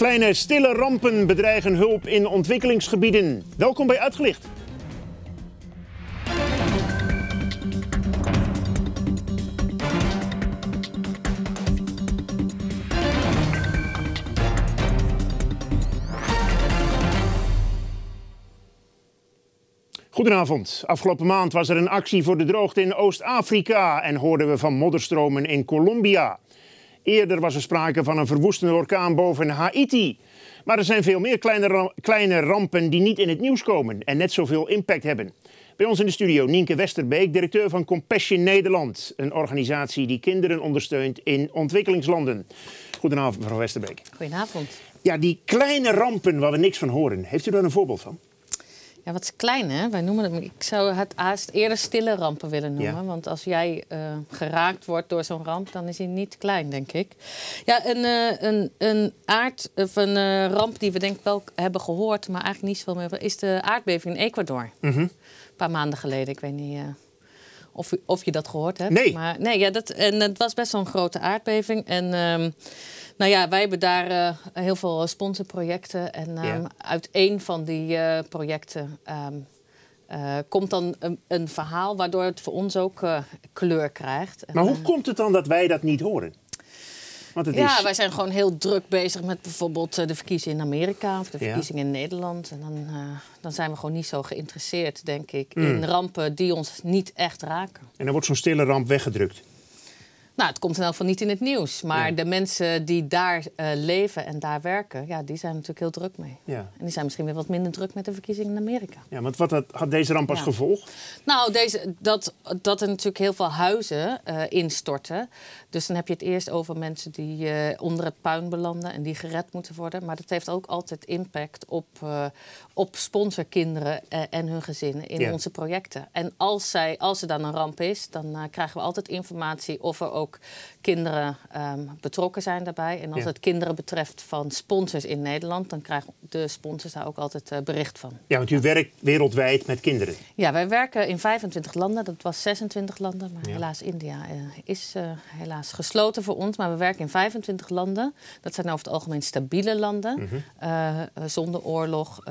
Kleine stille rampen bedreigen hulp in ontwikkelingsgebieden. Welkom bij Uitgelicht. Goedenavond. Afgelopen maand was er een actie voor de droogte in Oost-Afrika en hoorden we van modderstromen in Colombia. Eerder was er sprake van een verwoestende orkaan boven Haiti. Maar er zijn veel meer kleine, kleine rampen die niet in het nieuws komen en net zoveel impact hebben. Bij ons in de studio Nienke Westerbeek, directeur van Compassion Nederland. Een organisatie die kinderen ondersteunt in ontwikkelingslanden. Goedenavond, mevrouw Westerbeek. Goedenavond. Ja, die kleine rampen waar we niks van horen. Heeft u daar een voorbeeld van? Ja, wat is klein, hè? Wij noemen het, ik zou het haast eerder stille rampen willen noemen. Want als jij uh, geraakt wordt door zo'n ramp, dan is hij niet klein, denk ik. Ja, een, uh, een, een aard, of een uh, ramp die we denk ik wel hebben gehoord, maar eigenlijk niet zoveel meer, is de aardbeving in Ecuador. Mm -hmm. Een paar maanden geleden. Ik weet niet of, of je dat gehoord hebt. Nee. Maar, nee, ja, dat, en het was best wel een grote aardbeving. En um, nou ja, wij hebben daar uh, heel veel sponsorprojecten. En um, Ja. uit één van die uh, projecten um, uh, komt dan een, een, verhaal waardoor het voor ons ook kleur krijgt. Maar hoe komt het dan dat wij dat niet horen? Want het ja, is... wij zijn gewoon heel druk bezig met bijvoorbeeld eh, de verkiezingen in Amerika of de Ja. verkiezingen in Nederland. En dan, uh, dan zijn we gewoon niet zo geïnteresseerd, denk ik, Mm. in rampen die ons niet echt raken. En dan wordt zo'n stille ramp weggedrukt. Nou, het komt in elk geval niet in het nieuws. Maar Ja. de mensen die daar uh, leven en daar werken, ja, die zijn natuurlijk heel druk mee. Ja. En die zijn misschien weer wat minder druk met de verkiezingen in Amerika. Ja, want wat had, had deze ramp als Ja. gevolg? Nou, deze, dat, dat er natuurlijk heel veel huizen uh, instorten. Dus dan heb je het eerst over mensen die uh, onder het puin belanden en die gered moeten worden. Maar dat heeft ook altijd impact op, op sponsorkinderen en hun gezinnen in onze projecten. En als, zij, als er dan een ramp is, dan krijgen we altijd informatie of er ook потолок, kinderen um, betrokken zijn daarbij. En als Ja. het kinderen betreft van sponsors in Nederland, dan krijgen de sponsors daar ook altijd uh, bericht van. Ja, want u werkt wereldwijd met kinderen. Ja, wij werken in 25 landen. Dat was 26 landen. Maar Ja. helaas, India uh, is uh, helaas gesloten voor ons. Maar we werken in 25 landen. Dat zijn over het algemeen stabiele landen. Mhm. zonder oorlog.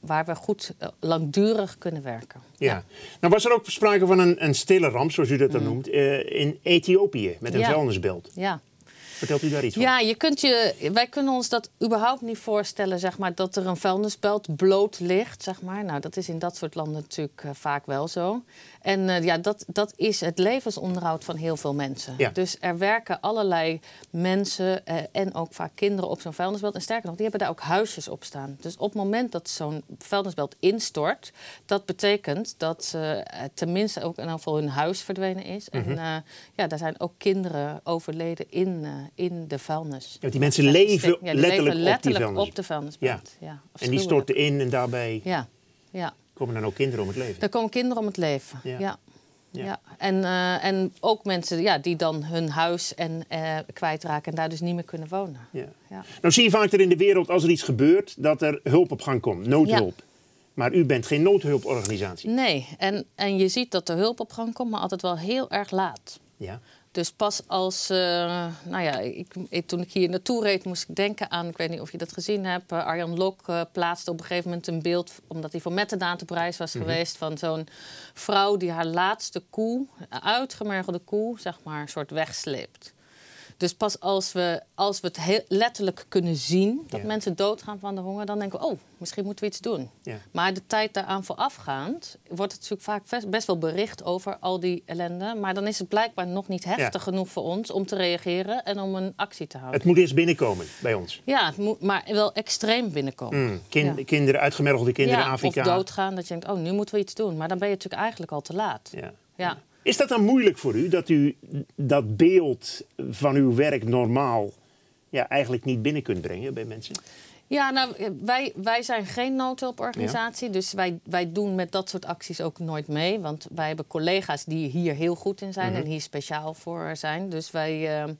waar we goed langdurig kunnen werken. Ja. Nou was er ook sprake van een, een stille ramp, zoals u dat dan noemt, eh, in Ethiopië met een Mm. Ja. vuilnisbelt. Ja. Vertelt u daar iets van? Ja, je kunt je, wij kunnen ons dat überhaupt niet voorstellen, zeg maar, dat er een vuilnisbelt bloot ligt, zeg maar. Nou, dat is in dat soort landen natuurlijk uh, vaak wel zo. En uh, ja, dat, dat is het levensonderhoud van heel veel mensen. Ja. Dus er werken allerlei mensen uh, en ook vaak kinderen op zo'n vuilnisbelt. En sterker nog, die hebben daar ook huisjes op staan. Dus op het moment dat zo'n vuilnisbelt instort, dat betekent dat tenminste ook in ieder geval hun huis verdwenen is. Mhm. En uh, ja, daar zijn ook kinderen overleden in, in de vuilnis. Ja, die mensen leven die- ja, die letterlijk, leven op die vuilnis. op de vuilnisbelt. Ja. En die storten in en daarbij Ja, ja. komen dan ook kinderen om het leven. Daar komen kinderen om het leven. Ja. Ja. En, uh, en ook mensen ja, die dan hun huis en, uh, kwijtraken en daar dus niet meer kunnen wonen. Ja. Ja. Nou zie je vaak er in de wereld, als er iets gebeurt, dat er hulp op gang komt, noodhulp. Maar u bent geen noodhulporganisatie. Nee, en, en je ziet dat er hulp op gang komt, maar altijd wel heel erg laat. Ja. Dus pas als, uh, nou ja, ik, ik, toen ik hier naartoe reed, moest ik denken aan, ik weet niet of je dat gezien hebt, uh, Arjan Lok uh, plaatste op een gegeven moment een beeld, omdat hij voor Mettendatenprijs was Mhm. geweest, van zo'n vrouw die haar laatste koe, uitgemergelde koe, zeg maar, een soort wegsleept. Dus pas als we, als we het heel letterlijk kunnen zien dat Ja. mensen doodgaan van de honger, dan denken we, oh, misschien moeten we iets doen. Ja. Maar de tijd daaraan voorafgaand wordt het natuurlijk vaak best- wel bericht over al die ellende. Maar dan is het blijkbaar nog niet heftig genoeg voor ons om te reageren en om een actie te houden. Het moet eerst binnenkomen bij ons. Ja, het moet maar wel extreem binnenkomen. Mm, kin-. Kinderen, uitgemergelde kinderen in Afrika. Of doodgaan, dat je denkt, oh, nu moeten we iets doen. Maar dan ben je natuurlijk eigenlijk al te laat. Ja. Is dat dan moeilijk voor u dat u dat beeld van uw werk normaal ja, eigenlijk niet binnen kunt brengen bij mensen? Ja, nou, wij, wij zijn geen noodhulporganisatie. Dus wij, wij doen met dat soort acties ook nooit mee. Want wij hebben collega's die hier heel goed in zijn Mhm. en hier speciaal voor zijn. Dus wij, uh,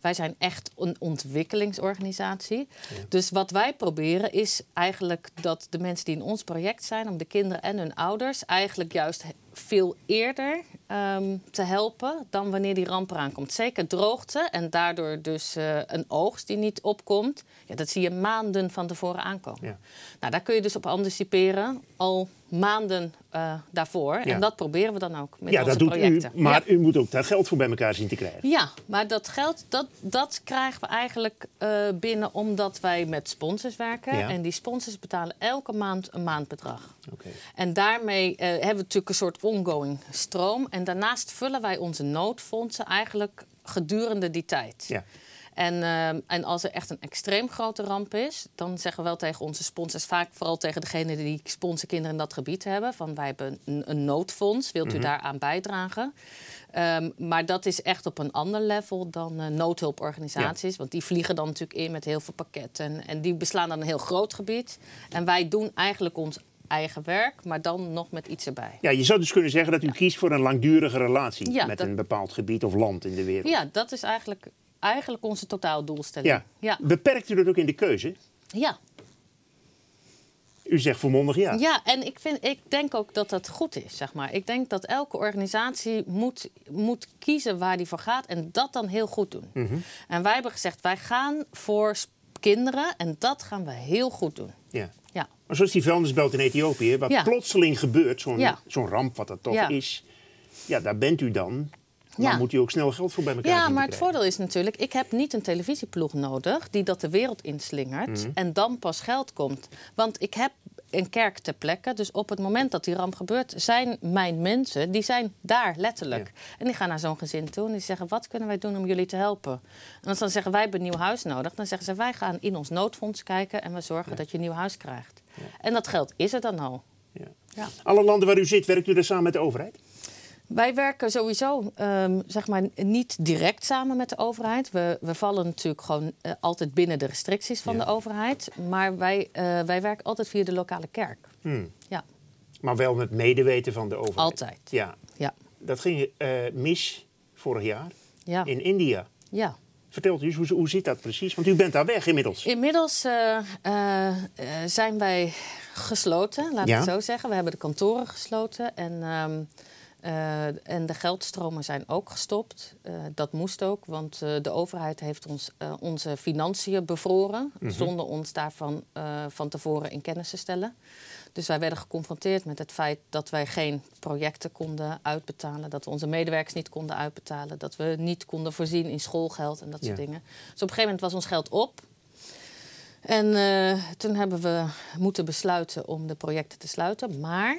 wij zijn echt een ontwikkelingsorganisatie. Dus wat wij proberen is eigenlijk dat de mensen die in ons project zijn, om de kinderen en hun ouders, eigenlijk juist veel eerder ehm, te helpen dan wanneer die ramp eraan komt. Zeker droogte en daardoor dus uh, een oogst die niet opkomt. Ja, dat zie je maanden van tevoren aankomen. Ja. Nou, daar kun je dus op anticiperen al maanden uh, daarvoor. En dat proberen we dan ook met ja, onze dat doet projecten. U, maar u moet ook daar geld voor bij elkaar zien te krijgen. Ja, maar dat geld dat, dat krijgen we eigenlijk uh, binnen omdat wij met sponsors werken. En die sponsors betalen elke maand een maandbedrag. Okay. En daarmee uh, hebben we natuurlijk een soort ongoing stroom. En daarnaast vullen wij onze noodfondsen eigenlijk gedurende die tijd. Ja. En, uh, en als er echt een extreem grote ramp is, dan zeggen we wel tegen onze sponsors, vaak vooral tegen degenen die sponsorkinderen in dat gebied hebben, van wij hebben een, een noodfonds, wilt u mm -hmm. daaraan bijdragen? Um, maar dat is echt op een ander level dan uh, noodhulporganisaties. Ja. Want die vliegen dan natuurlijk in met heel veel pakketten. En, en die beslaan dan een heel groot gebied. En wij doen eigenlijk ons eigen werk, maar dan nog met iets erbij. Ja, je zou dus kunnen zeggen dat u ja. kiest voor een langdurige relatie ja, met dat... een bepaald gebied of land in de wereld. Ja, dat is eigenlijk eigenlijk onze totaaldoelstelling. Ja. ja. Beperkt u dat ook in de keuze? Ja. U zegt volmondig ja. Ja, en ik, vind, ik denk ook dat dat goed is, zeg maar. Ik denk dat elke organisatie moet, moet kiezen waar die voor gaat en dat dan heel goed doen. Mm -hmm. En wij hebben gezegd, wij gaan voor kinderen en dat gaan we heel goed doen. Ja. ja. Maar zoals die vuilnisbelt in Ethiopië, wat ja. plotseling gebeurt, zo'n ja. zo'n ramp wat dat toch is... Ja, daar bent u dan dan ja. moet u ook snel geld voor bij elkaar Ja, maar het voordeel is natuurlijk... ik heb niet een televisieploeg nodig... die dat de wereld inslingert mm -hmm. en dan pas geld komt. Want ik heb een kerk ter plekke. Dus op het moment dat die ramp gebeurt... zijn mijn mensen, die zijn daar letterlijk. Ja. En die gaan naar zo'n gezin toe en die zeggen... wat kunnen wij doen om jullie te helpen? En als dan zeggen wij hebben een nieuw huis nodig... dan zeggen ze wij gaan in ons noodfonds kijken... en we zorgen ja. dat je een nieuw huis krijgt. En dat geld is er dan al. Alle landen waar u zit, werkt u er samen met de overheid? Wij werken sowieso um, zeg maar niet direct samen met de overheid. We, we vallen natuurlijk gewoon uh, altijd binnen de restricties van ja. de overheid. Maar wij, uh, wij werken altijd via de lokale kerk. Hmm. Ja. Maar wel met medeweten van de overheid? Altijd. Ja. ja. Dat ging uh, mis vorig jaar ja. in India. Ja. Vertelt u eens, hoe, hoe zit dat precies? Want u bent daar weg inmiddels. Inmiddels zijn wij gesloten, laat ik het zo zeggen. We hebben de kantoren gesloten en... Um, uh, en de geldstromen zijn ook gestopt. Uh, dat moest ook, want uh, de overheid heeft ons onze financiën bevroren... Mm -hmm. zonder ons daarvan van tevoren in kennis te stellen. Dus wij werden geconfronteerd met het feit dat wij geen projecten konden uitbetalen... dat we onze medewerkers niet konden uitbetalen... dat we niet konden voorzien in schoolgeld en dat ja. soort dingen. Dus op een gegeven moment was ons geld op... En toen hebben we moeten besluiten om de projecten te sluiten. Maar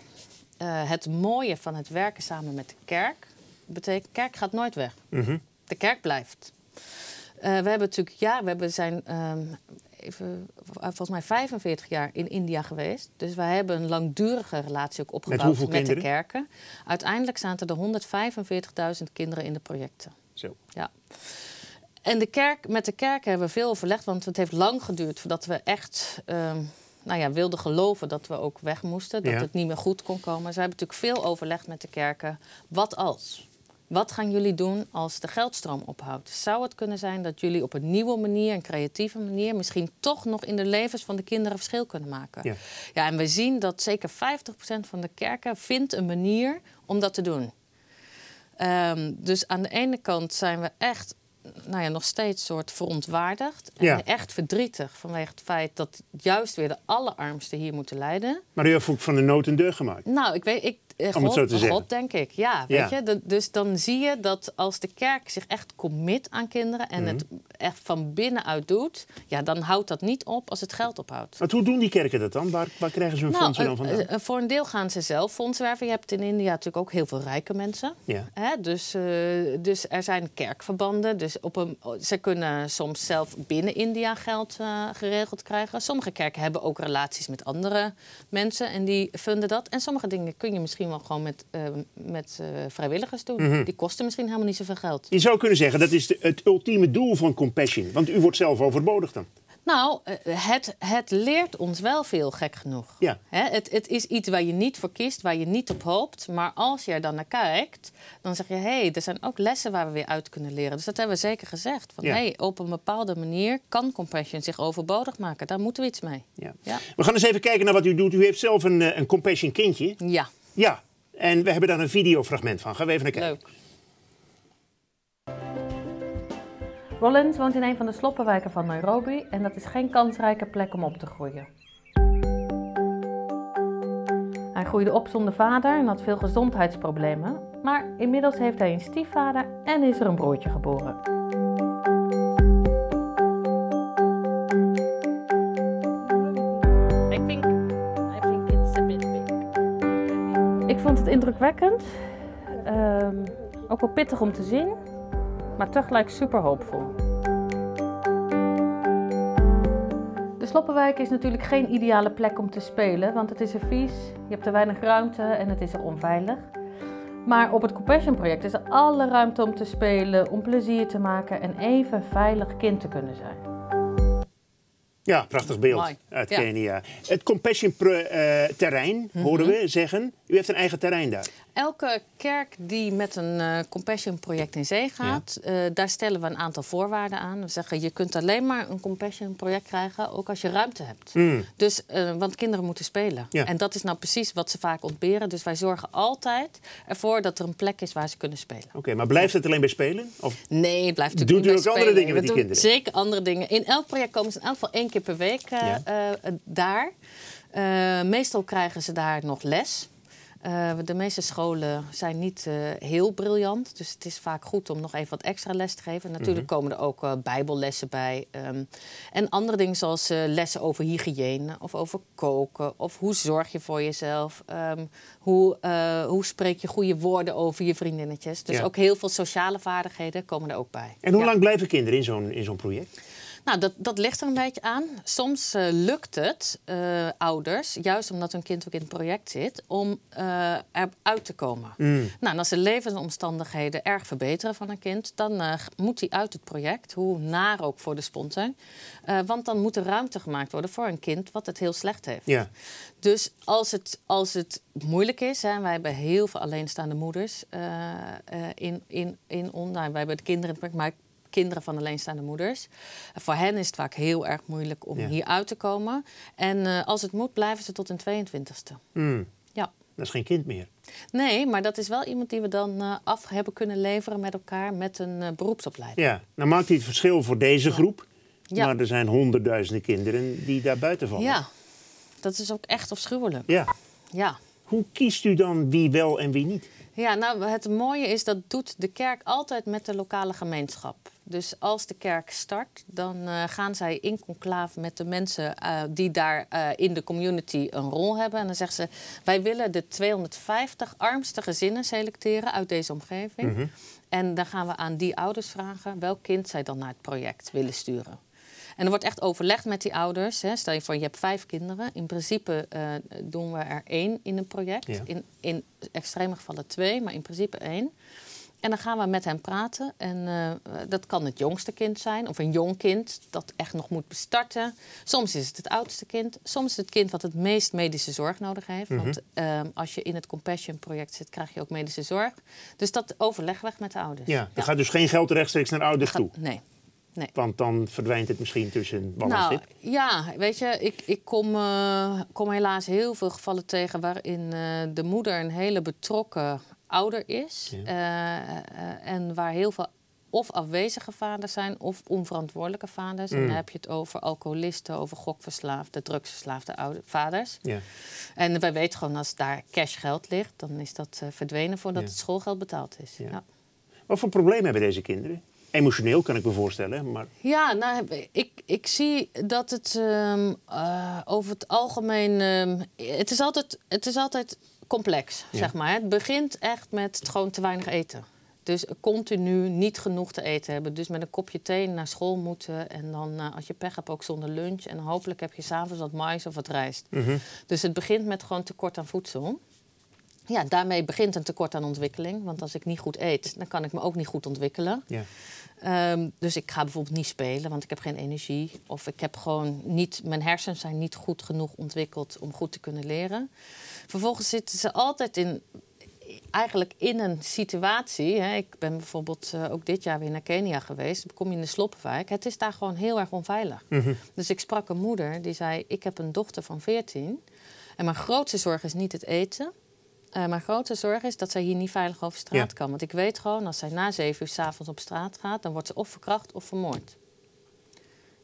uh, het mooie van het werken samen met de kerk betekent, kerk gaat nooit weg. Mm -hmm. De kerk blijft. Uh, we hebben natuurlijk, ja, we hebben, zijn um, even, volgens mij 45 jaar in India geweest. Dus wij hebben een langdurige relatie ook opgebouwd met, met de kerken. Uiteindelijk zaten er 145.000 kinderen in de projecten. Zo. Ja. En de kerk, met de kerk hebben we veel overlegd, want het heeft lang geduurd voordat we echt. Um, nou ja, wilden geloven dat we ook weg moesten, dat ja. het niet meer goed kon komen. Ze hebben natuurlijk veel overlegd met de kerken. Wat als? Wat gaan jullie doen als de geldstroom ophoudt? Zou het kunnen zijn dat jullie op een nieuwe manier, een creatieve manier, misschien toch nog in de levens van de kinderen verschil kunnen maken? Ja, ja en we zien dat zeker 50% van de kerken vindt een manier om dat te doen. Um, dus aan de ene kant zijn we echt nou ja, nog steeds soort verontwaardigd. En ja. echt verdrietig vanwege het feit dat juist weer de allerarmsten hier moeten lijden. Maar u heeft ook van de nood een deur gemaakt. Nou, ik weet, ik, God, Om het zo te zeggen. God, denk ik. Ja, weet ja. je. Dus dan zie je dat als de kerk zich echt commit aan kinderen... en mm -hmm. het echt van binnenuit doet... ja, dan houdt dat niet op als het geld ophoudt. Maar hoe doen die kerken dat dan? Waar, waar krijgen ze hun nou, fondsen dan vandaan? Uh, voor een deel gaan ze zelf fondsen werven. Je hebt in India natuurlijk ook heel veel rijke mensen. Ja. Hè? Dus, uh, dus er zijn kerkverbanden. Dus op een, ze kunnen soms zelf binnen India geld uh, geregeld krijgen. Sommige kerken hebben ook relaties met andere mensen... en die funden dat. En sommige dingen kun je misschien wel gewoon met, uh, met uh, vrijwilligers doen. Mm -hmm. Die kosten misschien helemaal niet zoveel geld. Je zou kunnen zeggen dat is de, het ultieme doel van compassion. Want u wordt zelf overbodig dan. Nou, het, het leert ons wel veel, gek genoeg. Ja. het, het is iets waar je niet voor kiest, waar je niet op hoopt. Maar als je er dan naar kijkt, dan zeg je... hé, hey, er zijn ook lessen waar we weer uit kunnen leren. Dus dat hebben we zeker gezegd. Van, ja. hey, op een bepaalde manier kan compassion zich overbodig maken. Daar moeten we iets mee. Ja. ja. We gaan eens even kijken naar wat u doet. U heeft zelf een, een compassion kindje. Ja. Ja, En we hebben daar een videofragment van. Gaan we even naar kijken. Rollins woont in een van de sloppenwijken van Nairobi en dat is geen kansrijke plek om op te groeien. Hij groeide op zonder vader en had veel gezondheidsproblemen, maar inmiddels heeft hij een stiefvader en is er een broertje geboren. Ik vond het indrukwekkend, ehm, ook wel pittig om te zien, maar tegelijk super hoopvol. De Sloppenwijk is natuurlijk geen ideale plek om te spelen, want het is er vies, je hebt te weinig ruimte en het is er onveilig. Maar op het Compassion project is er alle ruimte om te spelen, om plezier te maken en even veilig kind te kunnen zijn. Ja, prachtig beeld Mooi. uit Ja. Kenia. Het Compassion pro- eh, terrein, horen we zeggen. U heeft een eigen terrein daar. Elke kerk die met een eh, Compassion project in zee gaat, eh, daar stellen we een aantal voorwaarden aan. We zeggen, je kunt alleen maar een Compassion project krijgen, ook als je ruimte hebt. Dus, eh, want kinderen moeten spelen. Ja. En dat is nou precies wat ze vaak ontberen. Dus wij zorgen altijd ervoor dat er een plek is waar ze kunnen spelen. Oké, maar blijft het alleen bij spelen? Of Nee, het blijft Doet natuurlijk u niet ook andere dingen met We die kinderen? Zeker andere dingen. In elk project komen ze in elk geval één keer per week Ja. daar. Meestal krijgen ze daar nog les. Eh, de meeste scholen zijn niet eh, heel briljant. Dus het is vaak goed om nog even wat extra les te geven. Natuurlijk Mhm. komen er ook eh, bijbellessen bij. ehm, en andere dingen zoals lessen over hygiëne of over koken. Of hoe zorg je voor jezelf. ehm, hoe, hoe spreek je goede woorden over je vriendinnetjes. Dus Ja. ook heel veel sociale vaardigheden komen er ook bij. En hoe Ja. lang blijven kinderen in zo'n in zo'n project? Nou, dat, dat ligt er een beetje aan. Soms eh, lukt het eh, ouders, juist omdat hun kind ook in het project zit, om eh eruit te komen. Nou, en als de levensomstandigheden erg verbeteren van een kind, dan moet hij uit het project, hoe naar ook voor de sponsor. Want dan moet er ruimte gemaakt worden voor een kind wat het heel slecht heeft. Ja. Dus als het, als het moeilijk is, hè, wij hebben heel veel alleenstaande moeders in, in, in online. Wij hebben de kinderen, maar kinderen van alleenstaande moeders. Voor hen is het vaak heel erg moeilijk om Ja. hier uit te komen. En eh, als het moet, blijven ze tot hun 22e. Hmm, Ja. dat is geen kind meer. Nee, maar dat is wel iemand die we dan eh, af hebben kunnen leveren met elkaar met een eh, beroepsopleiding. Ja, nou maakt hij het verschil voor deze groep. Ja. Maar er zijn honderdduizenden kinderen die daar buiten vallen. Ja, dat is ook echt afschuwelijk. ja. Ja. Hoe kiest u dan wie wel en wie niet? Ja, nou, het mooie is dat doet de kerk altijd met de lokale gemeenschap. Dus als de kerk start, dan eh, gaan zij in conclave met de mensen eh, die daar eh, in de community een rol hebben. En dan zeggen ze: Wij willen de 250 armste gezinnen selecteren uit deze omgeving. En dan gaan we aan die ouders vragen welk kind zij dan naar het project willen sturen. En er wordt echt overlegd met die ouders. Hè. Stel je voor, je hebt vijf kinderen. In principe eh, doen we er één in een project. Ja. In, in extreme gevallen twee, maar in principe één. En dan gaan we met hen praten. En eh, dat kan het jongste kind zijn, of een jong kind dat echt nog moet bestarten. Soms is het het oudste kind. Soms is het kind wat het meest medische zorg nodig heeft. Want ehm, als je in het Compassion project zit, krijg je ook medische zorg. Dus dat overleggen we met de ouders. Ja, er gaat dus geen geld rechtstreeks naar ouders toe. Nee. Nee. Want dan verdwijnt het misschien tussen wal Nou, ja, weet je, ik, ik kom, eh, kom helaas heel veel gevallen tegen waarin eh, de moeder een hele betrokken ouder is. Eh, en waar heel veel of afwezige vaders zijn of onverantwoordelijke vaders. En dan heb je het over alcoholisten, over gokverslaafde, drugsverslaafde oude, vaders. Ja. En wij weten gewoon als daar cash geld ligt, dan is dat verdwenen voordat het schoolgeld betaald is. Ja. Wat voor problemen hebben deze kinderen? Emotioneel kan ik me voorstellen, maar Ja, nou, ik, ik zie dat het ehm, eh, over het algemeen. ehm, het, is altijd, het is altijd complex, Ja. zeg maar. Het begint echt met gewoon te weinig eten. Dus continu niet genoeg te eten hebben. Dus met een kopje thee naar school moeten. En dan, eh, als je pech hebt, ook zonder lunch. En hopelijk heb je s'avonds wat mais of wat rijst. Mhm. Dus het begint met gewoon tekort aan voedsel. Ja, daarmee begint een tekort aan ontwikkeling. Want als ik niet goed eet, dan kan ik me ook niet goed ontwikkelen. ja. Ehm, dus ik ga bijvoorbeeld niet spelen, want ik heb geen energie. Of ik heb gewoon niet, mijn hersens zijn niet goed genoeg ontwikkeld om goed te kunnen leren. Vervolgens zitten ze altijd in, eigenlijk in een situatie. Hè. Ik ben bijvoorbeeld eh, ook dit jaar weer naar Kenia geweest. Dan kom je in de Sloppenwijk. Het is daar gewoon heel erg onveilig. Dus ik sprak een moeder die zei: Ik heb een dochter van 14. En mijn grootste zorg is niet het eten. Uh, mijn grote zorg is dat zij hier niet veilig over straat kan. Want ik weet gewoon, als zij na zeven uur s'avonds op straat gaat... dan wordt ze of verkracht of vermoord.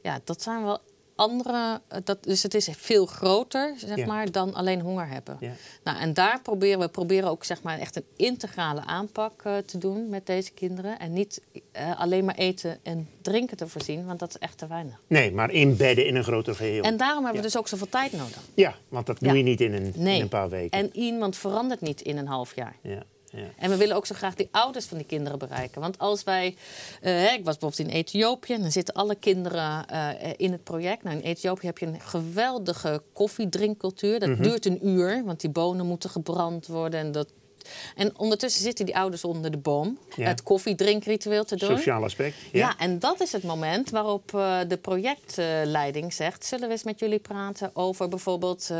Ja, dat zijn wel andere. Eh, dat, dus het is veel groter, zeg maar, dan alleen honger hebben. Ja. Nou, en daar proberen we proberen ook zeg maar, echt een integrale aanpak uh, te doen met deze kinderen. En niet uh, alleen maar eten en drinken te voorzien, want dat is echt te weinig. Nee, maar inbedden in een groter geheel. En daarom hebben we dus ook zoveel tijd nodig. Ja, want dat doe je niet in een, in een paar weken. En iemand verandert niet in een half jaar. Ja. Ja. En we willen ook zo graag die ouders van die kinderen bereiken. Want als wij. Uh, ik was bijvoorbeeld in Ethiopië en dan zitten alle kinderen uh, in het project. Nou, in Ethiopië heb je een geweldige koffiedrinkcultuur. Dat mhm. duurt een uur, want die bonen moeten gebrand worden. En, dat... en ondertussen zitten die ouders onder de boom ja. het koffiedrinkritueel te doen. Sociaal aspect. Ja. ja, en dat is het moment waarop uh, de projectleiding zegt: zullen we eens met jullie praten over bijvoorbeeld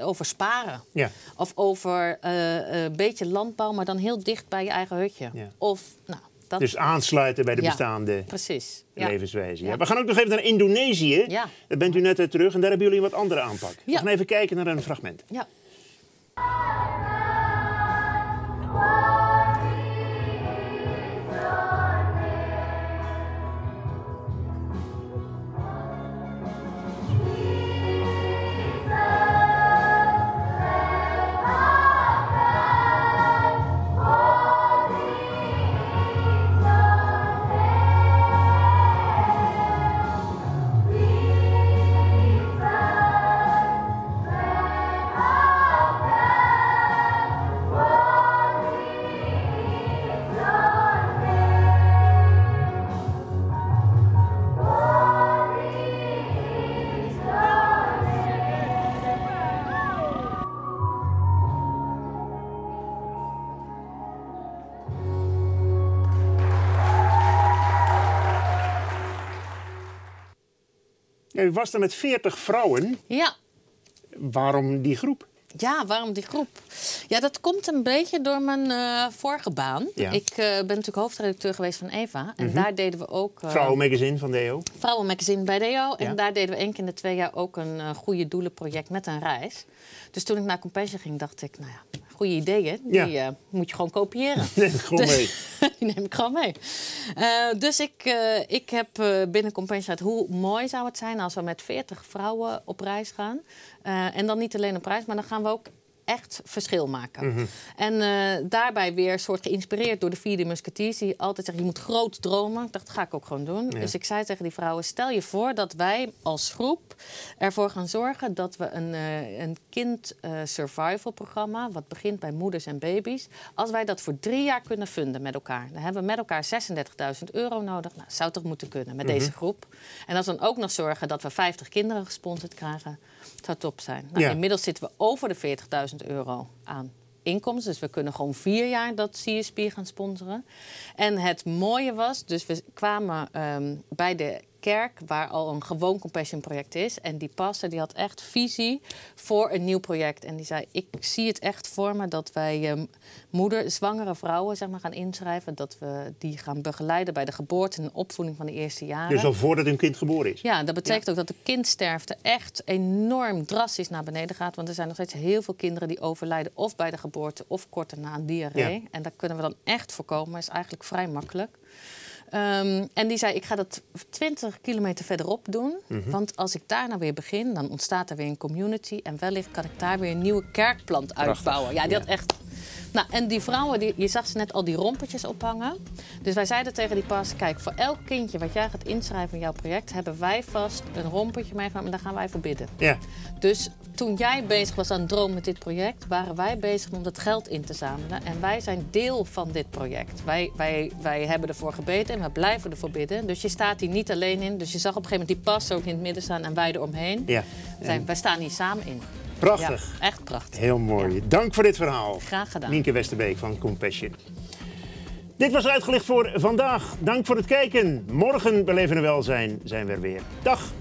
over sparen. Ja. Of over uh, een beetje landbouw, maar dan heel dicht bij je eigen hutje. Ja. Of, nou, dat... Dus aansluiten bij de bestaande precies. levenswijze. Ja. We gaan ook nog even naar Indonesië. Ja. Daar bent u net terug en daar hebben jullie een wat andere aanpak. We gaan even kijken naar een fragment. Ja. U was er met 40 vrouwen. Ja. Waarom die groep? Ja, waarom die groep? Ja, dat komt een beetje door mijn uh, vorige baan. Ja. Ik uh, ben natuurlijk hoofdredacteur geweest van Eva. En mm -hmm. daar deden we ook... Uh, Vrouwenmagazine van DO. Vrouwenmagazine bij DO. En daar deden we één keer in de twee jaar ook een goede doelenproject met een reis. Dus toen ik naar Compassion ging, dacht ik... nou ja, goede ideeën, die ja. moet je gewoon kopiëren. Neem ik gewoon dus, mee. die neem ik gewoon mee. dus ik, ik heb binnen Compassion hoe mooi zou het zijn als we met 40 vrouwen op reis gaan. en dan niet alleen op reis, maar dan gaan we ook echt verschil maken. Mhm. En uh, daarbij weer soort geïnspireerd door de vierde musketiers... die altijd zeggen, je moet groot dromen. Ik dacht, dat ga ik ook gewoon doen. Dus ik zei tegen die vrouwen, stel je voor dat wij als groep ervoor gaan zorgen... dat we een, uh, een kind-survival-programma... wat begint bij moeders en baby's... als wij dat voor drie jaar kunnen funden met elkaar. Dan hebben we met elkaar 36.000 euro nodig. Nou, zou toch moeten kunnen met Mhm. deze groep. En als we dan ook nog zorgen dat we 50 kinderen gesponsord krijgen... het zou top zijn. Nou, Ja. Inmiddels zitten we over de 40.000 euro aan inkomsten. Dus we kunnen gewoon vier jaar dat CSP gaan sponsoren. En het mooie was, dus we kwamen ehm, bij de kerk waar al een gewoon compassion project is. En die pastor die had echt visie voor een nieuw project. En die zei, ik zie het echt voor me dat wij ehm, moeder, zwangere vrouwen zeg maar, gaan inschrijven. Dat we die gaan begeleiden bij de geboorte en opvoeding van de eerste jaren. Dus al voordat hun kind geboren is. Ja, dat betekent ook dat de kindsterfte echt enorm drastisch naar beneden gaat. Want er zijn nog steeds heel veel kinderen die overlijden of bij de geboorte of kort daarna aan diarree. Ja. En dat kunnen we dan echt voorkomen. is eigenlijk vrij makkelijk. Ehm, en die zei, ik ga dat 20 kilometer verderop doen. Mhm. Want als ik daar nou weer begin, dan ontstaat er weer een community. En wellicht kan ik daar weer een nieuwe kerkplant uitbouwen. Ja, die had echt... Nou, en die vrouwen, die, je zag ze net al die rompertjes ophangen. Dus wij zeiden tegen die pas, kijk, voor elk kindje wat jij gaat inschrijven in jouw project... hebben wij vast een rompertje meegenomen en daar gaan wij voor bidden. Ja. Dus toen jij bezig was aan het dromen met dit project, waren wij bezig om dat geld in te zamelen. En wij zijn deel van dit project. Wij, wij, wij hebben ervoor gebeden en we blijven ervoor bidden. Dus je staat hier niet alleen in. Dus je zag op een gegeven moment die pas ook in het midden staan en wij eromheen. Ja. Wij staan hier samen in. Prachtig. Ja, echt prachtig. Heel mooi. Ja. Dank voor dit verhaal. Graag gedaan. Nienke Westerbeek van Compassion. Dit was uitgelicht voor vandaag. Dank voor het kijken. Morgen beleven we welzijn zijn we er weer. Dag.